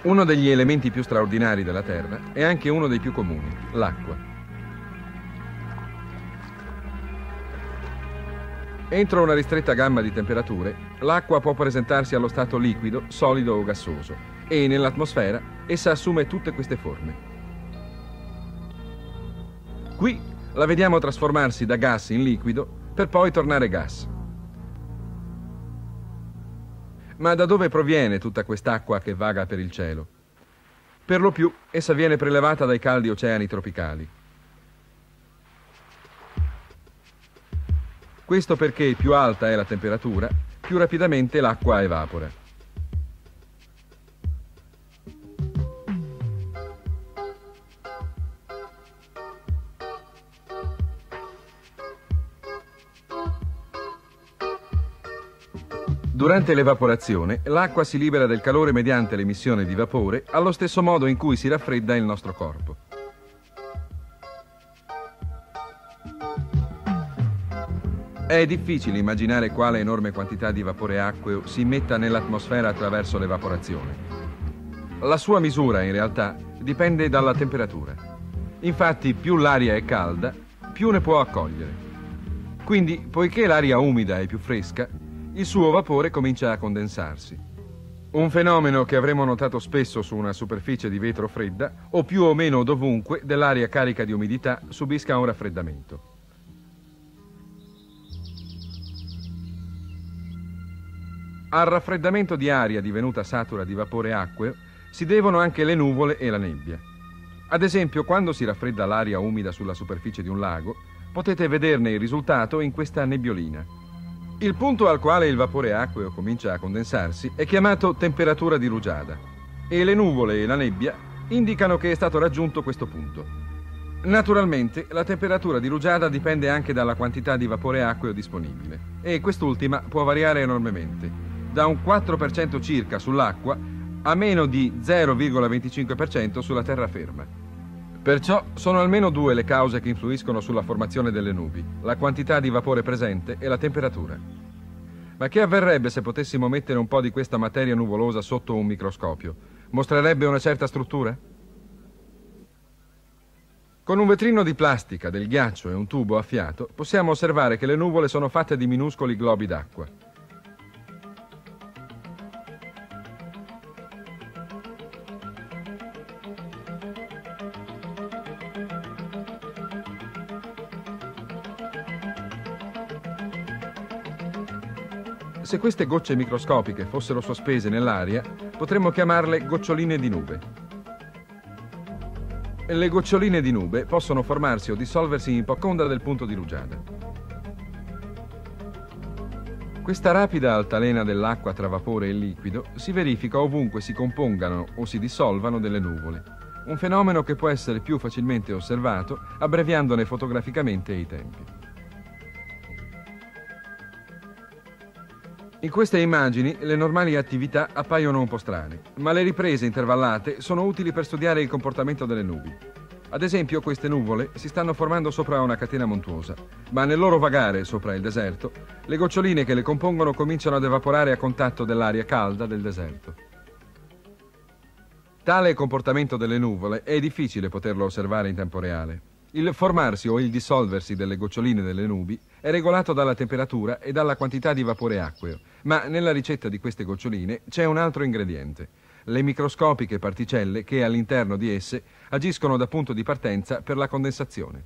Uno degli elementi più straordinari della Terra è anche uno dei più comuni, l'acqua. Entro una ristretta gamma di temperature, l'acqua può presentarsi allo stato liquido, solido o gassoso e nell'atmosfera essa assume tutte queste forme. Qui la vediamo trasformarsi da gas in liquido per poi tornare gas. Ma da dove proviene tutta quest'acqua che vaga per il cielo? Per lo più essa viene prelevata dai caldi oceani tropicali. Questo perché più alta è la temperatura, più rapidamente l'acqua evapora. Durante l'evaporazione, l'acqua si libera del calore mediante l'emissione di vapore, allo stesso modo in cui si raffredda il nostro corpo. È difficile immaginare quale enorme quantità di vapore acqueo si immetta nell'atmosfera attraverso l'evaporazione. La sua misura, in realtà, dipende dalla temperatura. Infatti, più l'aria è calda, più ne può accogliere. Quindi, poiché l'aria umida è più fresca, il suo vapore comincia a condensarsi. Un fenomeno che avremo notato spesso su una superficie di vetro fredda o più o meno dovunque dell'aria carica di umidità subisca un raffreddamento. Al raffreddamento di aria divenuta satura di vapore acqueo si devono anche le nuvole e la nebbia. Ad esempio, quando si raffredda l'aria umida sulla superficie di un lago, potete vederne il risultato in questa nebbiolina. Il punto al quale il vapore acqueo comincia a condensarsi è chiamato temperatura di rugiada e le nuvole e la nebbia indicano che è stato raggiunto questo punto. Naturalmente la temperatura di rugiada dipende anche dalla quantità di vapore acqueo disponibile e quest'ultima può variare enormemente, da un 4% circa sull'acqua a meno di 0,25% sulla terraferma. Perciò sono almeno due le cause che influiscono sulla formazione delle nubi, la quantità di vapore presente e la temperatura. Ma che avverrebbe se potessimo mettere un po' di questa materia nuvolosa sotto un microscopio? Mostrerebbe una certa struttura? Con un vetrino di plastica, del ghiaccio e un tubo a fiato possiamo osservare che le nuvole sono fatte di minuscoli globi d'acqua. Se queste gocce microscopiche fossero sospese nell'aria, potremmo chiamarle goccioline di nube. Le goccioline di nube possono formarsi o dissolversi in poconda del punto di rugiada. Questa rapida altalena dell'acqua tra vapore e liquido si verifica ovunque si compongano o si dissolvano delle nuvole, un fenomeno che può essere più facilmente osservato abbreviandone fotograficamente i tempi. In queste immagini le normali attività appaiono un po' strane, ma le riprese intervallate sono utili per studiare il comportamento delle nubi. Ad esempio, queste nuvole si stanno formando sopra una catena montuosa, ma nel loro vagare sopra il deserto, le goccioline che le compongono cominciano ad evaporare a contatto dell'aria calda del deserto. Tale comportamento delle nuvole è difficile poterlo osservare in tempo reale. Il formarsi o il dissolversi delle goccioline delle nubi è regolato dalla temperatura e dalla quantità di vapore acqueo, ma nella ricetta di queste goccioline c'è un altro ingrediente, le microscopiche particelle che all'interno di esse agiscono da punto di partenza per la condensazione.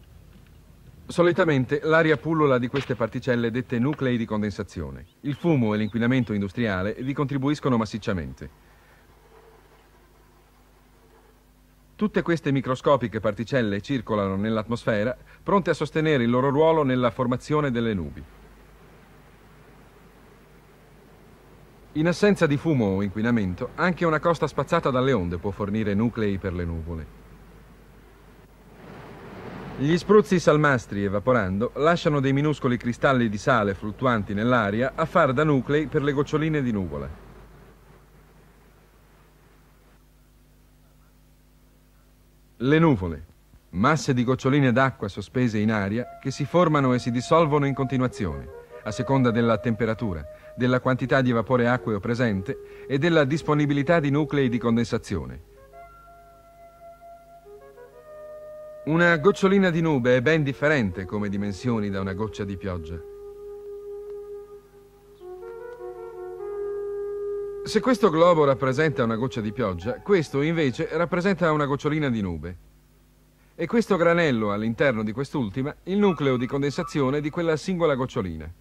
Solitamente l'aria pullula di queste particelle dette nuclei di condensazione. Il fumo e l'inquinamento industriale vi contribuiscono massicciamente. Tutte queste microscopiche particelle circolano nell'atmosfera, pronte a sostenere il loro ruolo nella formazione delle nubi. In assenza di fumo o inquinamento, anche una costa spazzata dalle onde può fornire nuclei per le nuvole. Gli spruzzi salmastri, evaporando, lasciano dei minuscoli cristalli di sale fluttuanti nell'aria a far da nuclei per le goccioline di nuvola. Le nuvole, masse di goccioline d'acqua sospese in aria che si formano e si dissolvono in continuazione, a seconda della temperatura, della quantità di vapore acqueo presente e della disponibilità di nuclei di condensazione. Una gocciolina di nube è ben differente come dimensioni da una goccia di pioggia. Se questo globo rappresenta una goccia di pioggia, questo invece rappresenta una gocciolina di nube. E questo granello all'interno di quest'ultima il nucleo di condensazione di quella singola gocciolina.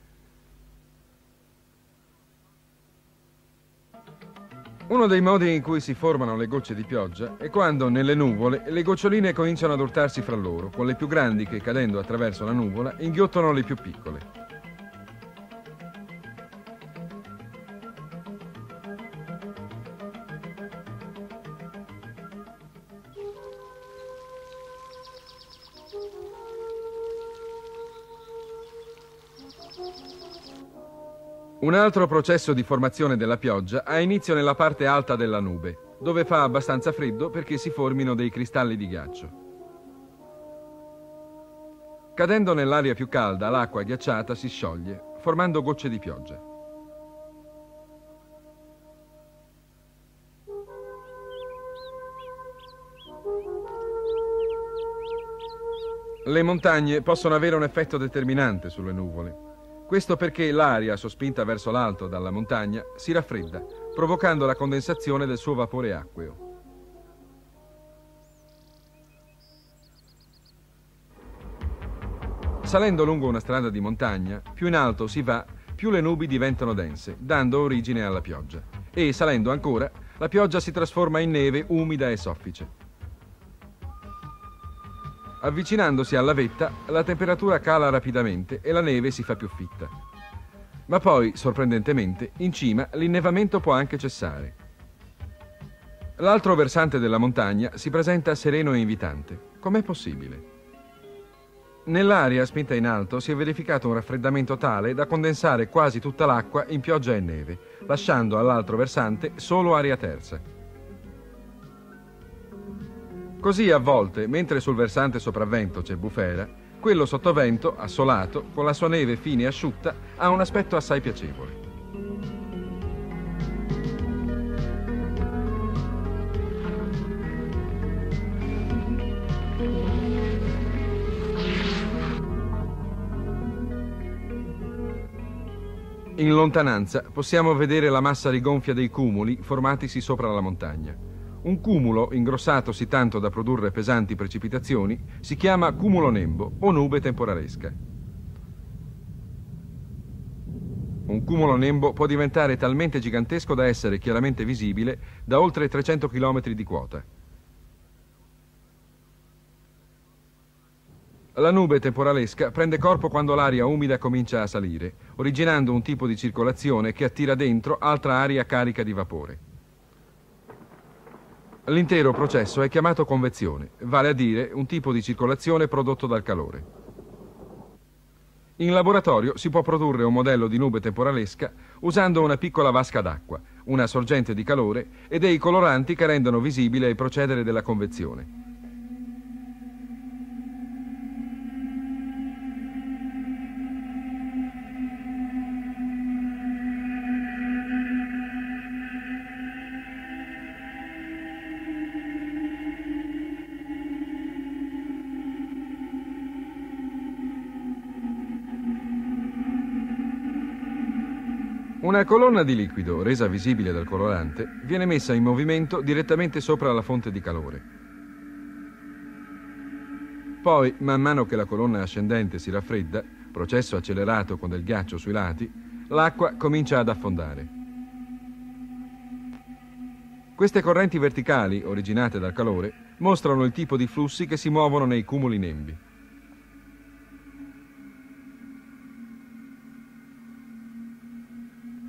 Uno dei modi in cui si formano le gocce di pioggia è quando nelle nuvole le goccioline cominciano ad urtarsi fra loro, con le più grandi che cadendo attraverso la nuvola inghiottono le più piccole. Un altro processo di formazione della pioggia ha inizio nella parte alta della nube, dove fa abbastanza freddo perché si formino dei cristalli di ghiaccio. Cadendo nell'aria più calda, l'acqua ghiacciata si scioglie, formando gocce di pioggia. Le montagne possono avere un effetto determinante sulle nuvole. Questo perché l'aria, sospinta verso l'alto dalla montagna, si raffredda, provocando la condensazione del suo vapore acqueo. Salendo lungo una strada di montagna, più in alto si va, più le nubi diventano dense, dando origine alla pioggia. E, salendo ancora, la pioggia si trasforma in neve umida e soffice. Avvicinandosi alla vetta, la temperatura cala rapidamente e la neve si fa più fitta. Ma poi, sorprendentemente, in cima l'innevamento può anche cessare. L'altro versante della montagna si presenta sereno e invitante. Com'è possibile? Nell'aria spinta in alto si è verificato un raffreddamento tale da condensare quasi tutta l'acqua in pioggia e neve, lasciando all'altro versante solo aria terza. Così a volte, mentre sul versante sopravvento c'è bufera, quello sottovento, assolato, con la sua neve fine e asciutta, ha un aspetto assai piacevole. In lontananza possiamo vedere la massa rigonfia dei cumuli formatisi sopra la montagna. Un cumulo, ingrossatosi tanto da produrre pesanti precipitazioni, si chiama cumulo nembo o nube temporalesca. Un cumulo nembo può diventare talmente gigantesco da essere chiaramente visibile da oltre 300 km di quota. La nube temporalesca prende corpo quando l'aria umida comincia a salire, originando un tipo di circolazione che attira dentro altra aria carica di vapore. L'intero processo è chiamato convezione, vale a dire un tipo di circolazione prodotto dal calore. In laboratorio si può produrre un modello di nube temporalesca usando una piccola vasca d'acqua, una sorgente di calore e dei coloranti che rendono visibile il procedere della convezione. Una colonna di liquido, resa visibile dal colorante, viene messa in movimento direttamente sopra la fonte di calore. Poi, man mano che la colonna ascendente si raffredda, processo accelerato con del ghiaccio sui lati, l'acqua comincia ad affondare. Queste correnti verticali, originate dal calore, mostrano il tipo di flussi che si muovono nei cumuli nembi.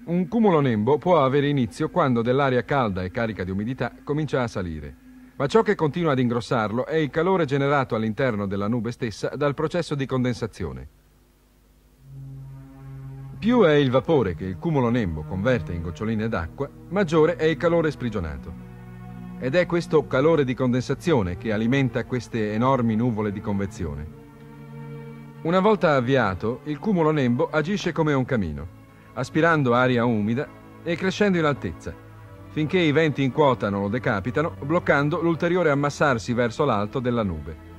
Un cumulo nembo può avere inizio quando dell'aria calda e carica di umidità comincia a salire, ma ciò che continua ad ingrossarlo è il calore generato all'interno della nube stessa dal processo di condensazione. Più è il vapore che il cumulo nembo converte in goccioline d'acqua, maggiore è il calore sprigionato. Ed è questo calore di condensazione che alimenta queste enormi nuvole di convezione. Una volta avviato, il cumulo nembo agisce come un camino, aspirando aria umida e crescendo in altezza, finché i venti in quota non lo decapitano, bloccando l'ulteriore ammassarsi verso l'alto della nube.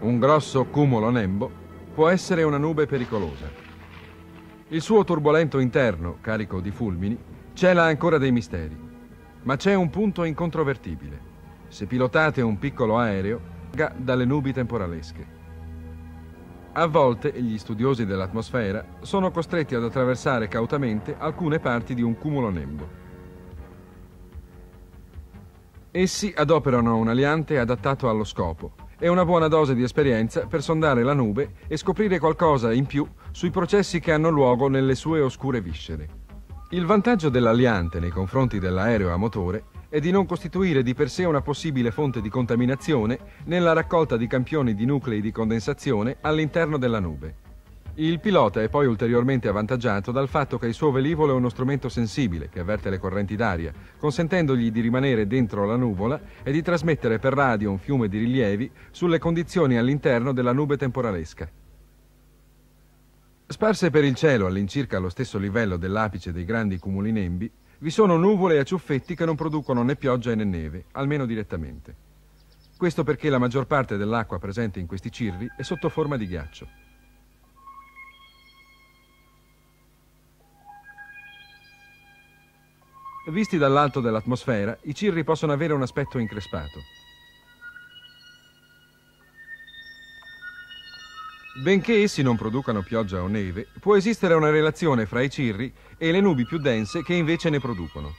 Un grosso cumulo nembo può essere una nube pericolosa. Il suo turbolento interno, carico di fulmini, Cela ancora dei misteri, ma c'è un punto incontrovertibile. Se pilotate un piccolo aereo, dalle nubi temporalesche. A volte gli studiosi dell'atmosfera sono costretti ad attraversare cautamente alcune parti di un cumulo nembo. Essi adoperano un aliante adattato allo scopo e una buona dose di esperienza per sondare la nube e scoprire qualcosa in più sui processi che hanno luogo nelle sue oscure viscere. Il vantaggio dell'aliante nei confronti dell'aereo a motore è di non costituire di per sé una possibile fonte di contaminazione nella raccolta di campioni di nuclei di condensazione all'interno della nube. Il pilota è poi ulteriormente avvantaggiato dal fatto che il suo velivolo è uno strumento sensibile che avverte le correnti d'aria, consentendogli di rimanere dentro la nuvola e di trasmettere per radio un fiume di rilievi sulle condizioni all'interno della nube temporalesca. Sparse per il cielo all'incirca allo stesso livello dell'apice dei grandi cumuli nembi, vi sono nuvole a ciuffetti che non producono né pioggia né neve, almeno direttamente. Questo perché la maggior parte dell'acqua presente in questi cirri è sotto forma di ghiaccio. Visti dall'alto dell'atmosfera, i cirri possono avere un aspetto increspato. Benché essi non producano pioggia o neve, può esistere una relazione fra i cirri e le nubi più dense che invece ne producono.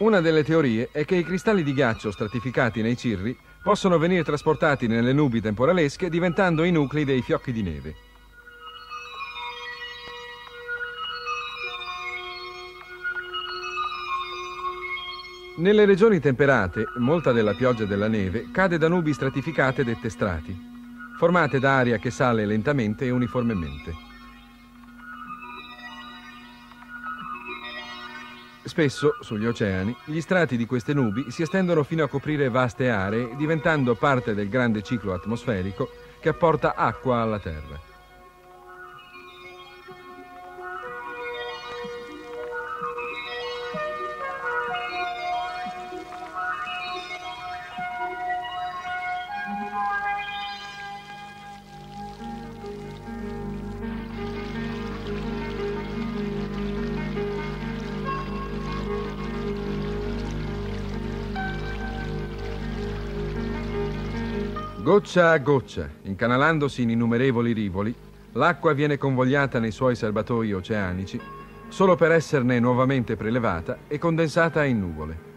Una delle teorie è che i cristalli di ghiaccio stratificati nei cirri possono venire trasportati nelle nubi temporalesche diventando i nuclei dei fiocchi di neve. Nelle regioni temperate, molta della pioggia e della neve cade da nubi stratificate dette strati formate da aria che sale lentamente e uniformemente. Spesso, sugli oceani, gli strati di queste nubi si estendono fino a coprire vaste aree, diventando parte del grande ciclo atmosferico che apporta acqua alla Terra. Goccia a goccia, incanalandosi in innumerevoli rivoli, l'acqua viene convogliata nei suoi serbatoi oceanici solo per esserne nuovamente prelevata e condensata in nuvole.